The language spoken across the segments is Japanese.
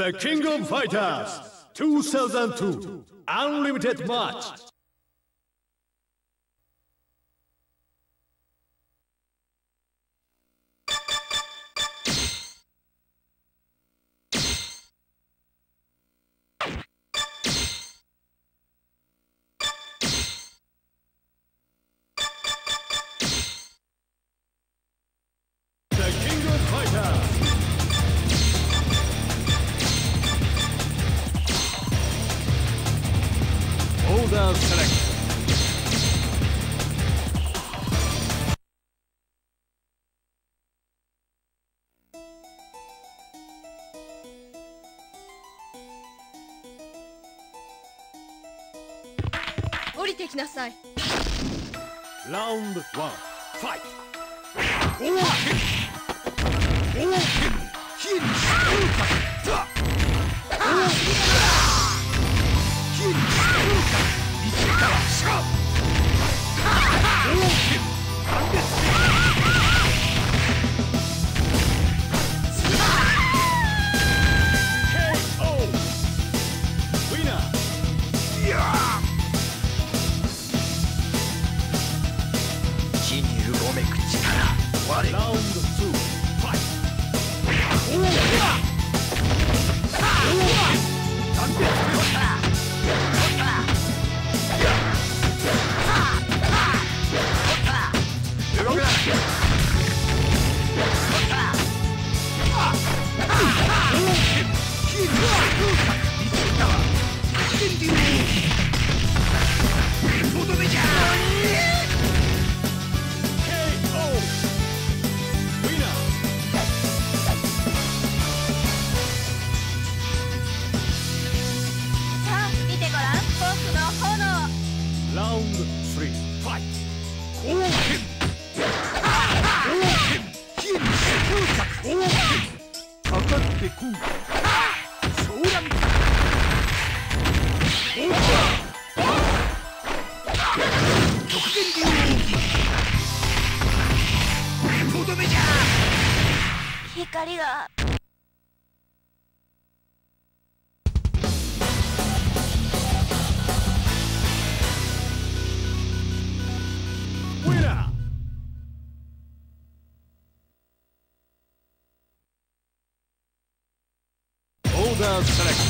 The King of Fighters 2002 Unlimited Match. きなさい。ラウンドワンファイト。Thank you. serves selection.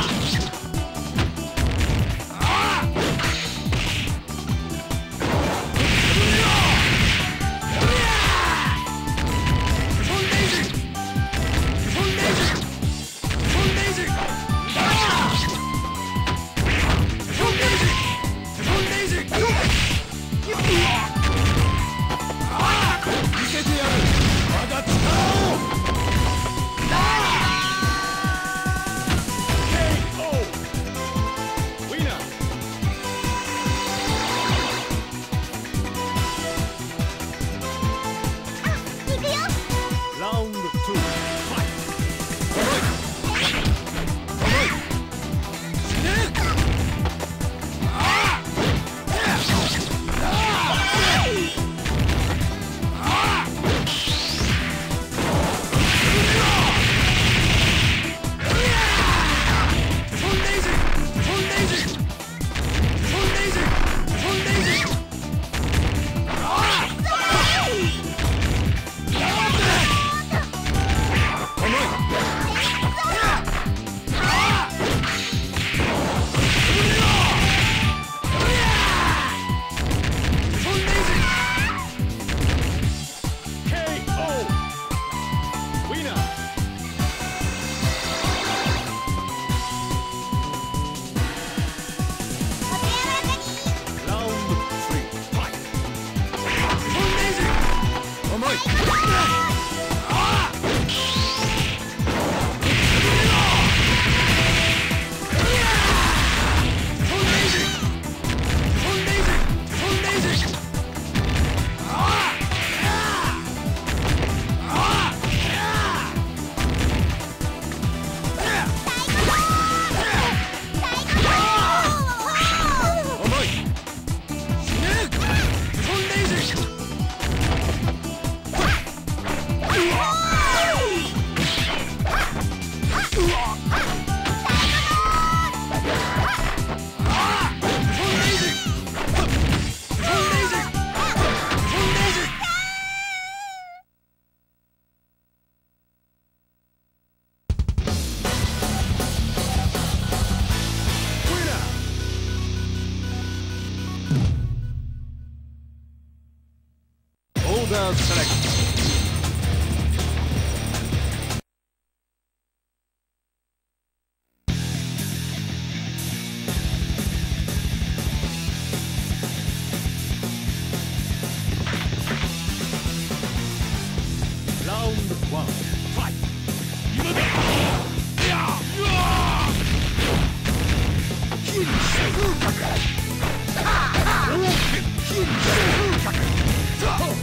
Yeah!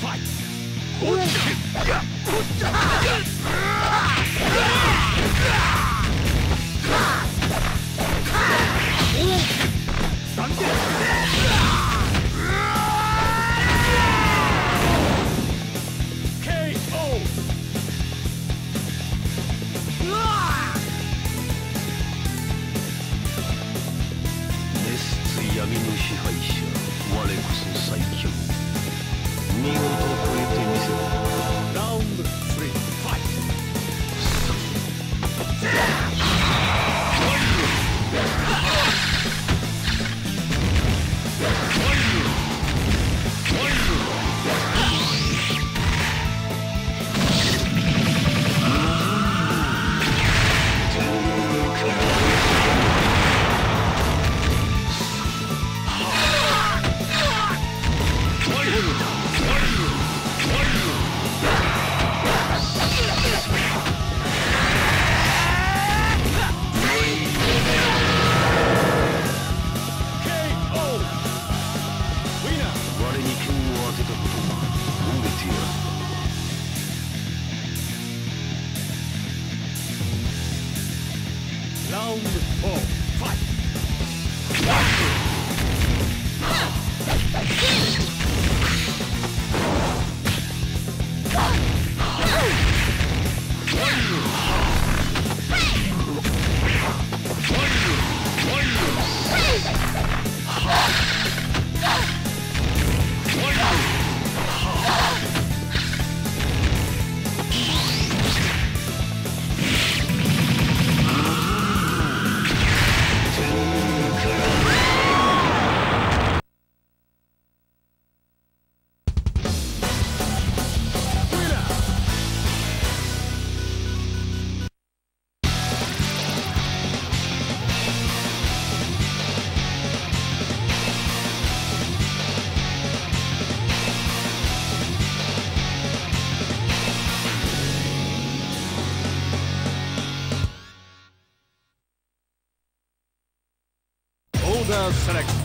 Fight! National Selection.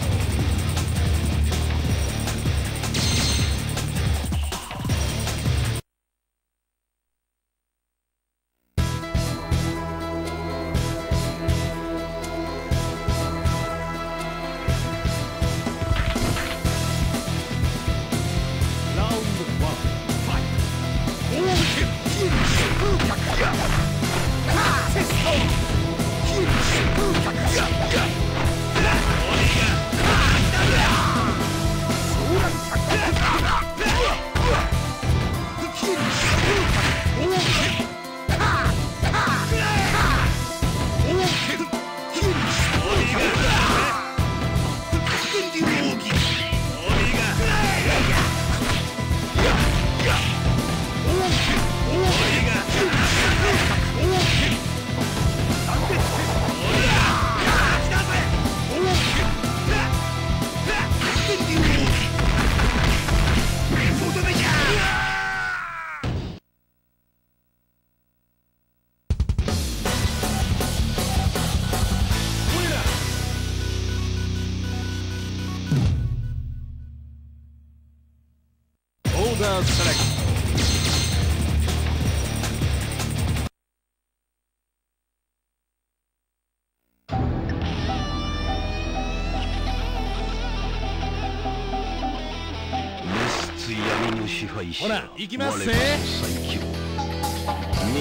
ほら行きますぜ。見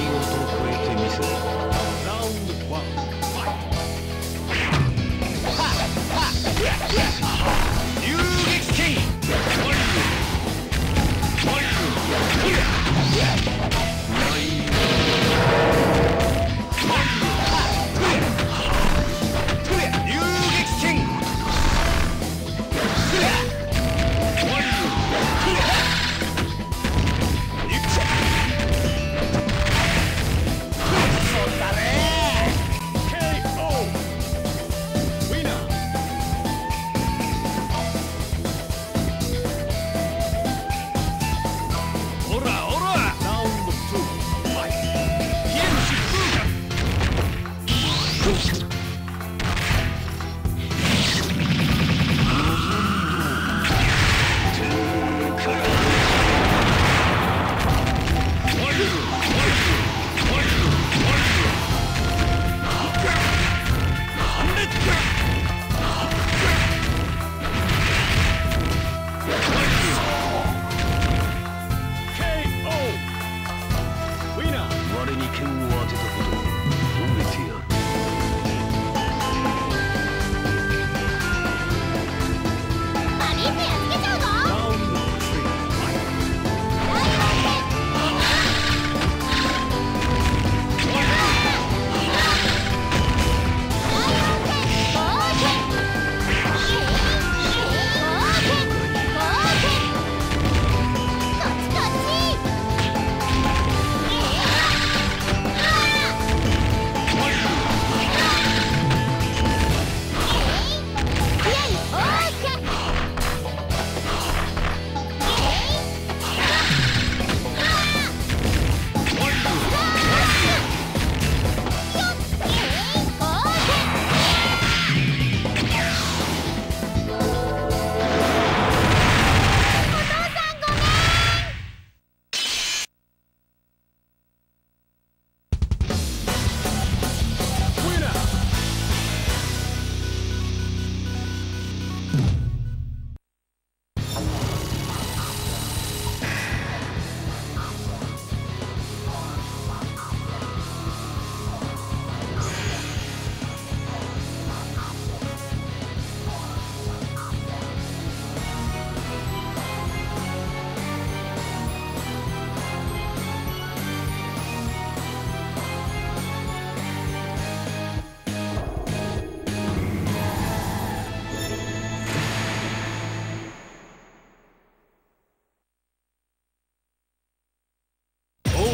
事超えてみせる。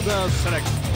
the selection.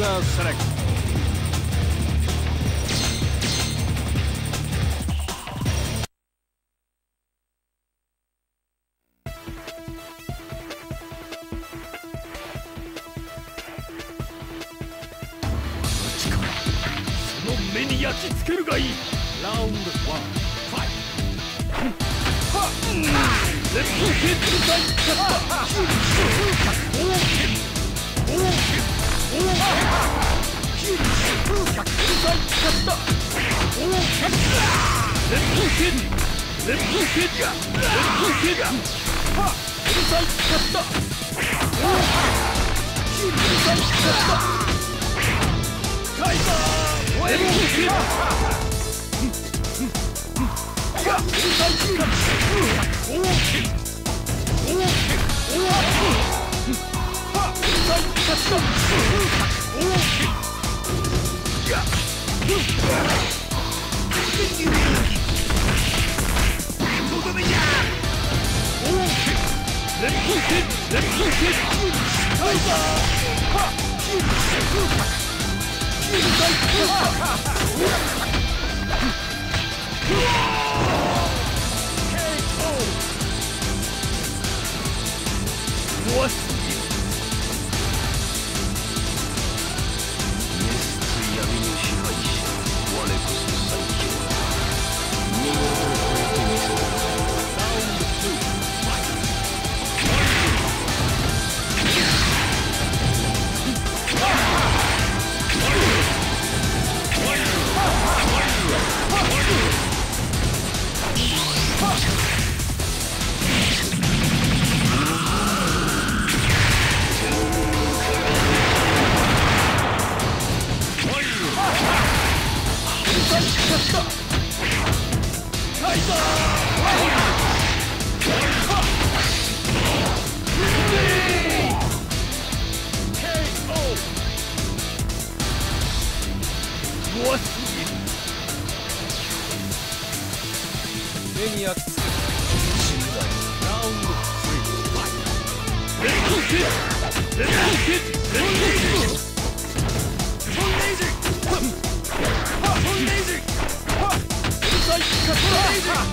Order select. 才我。ゲ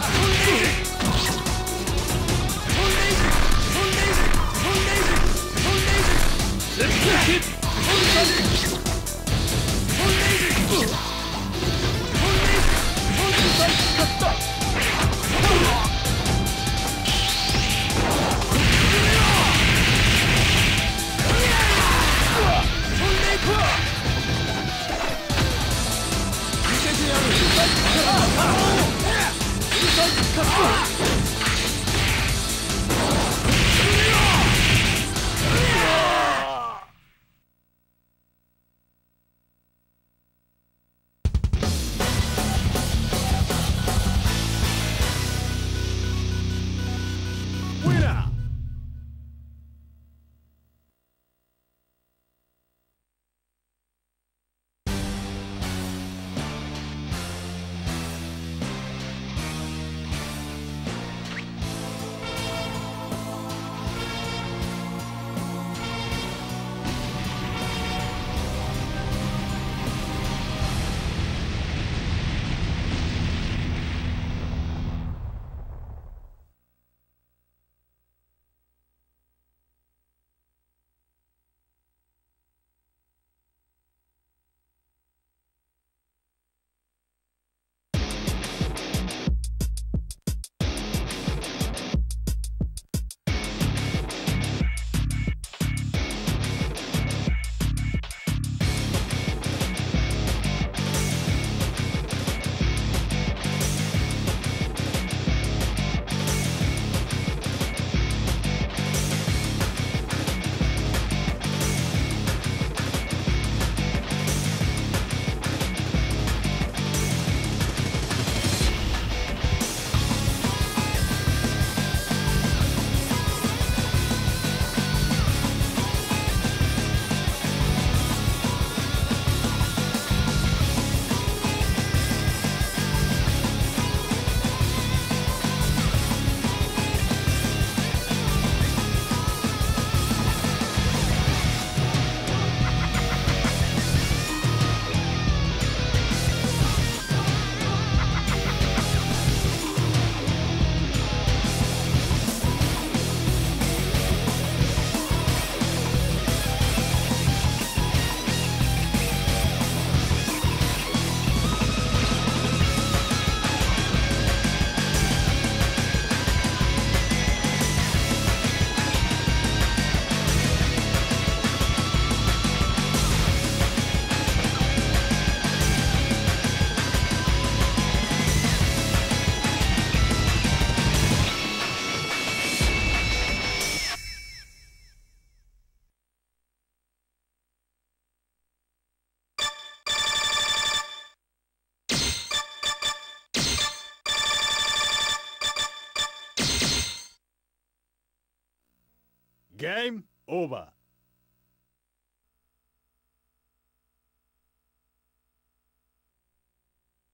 ームオ Game over.